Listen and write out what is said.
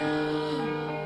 know.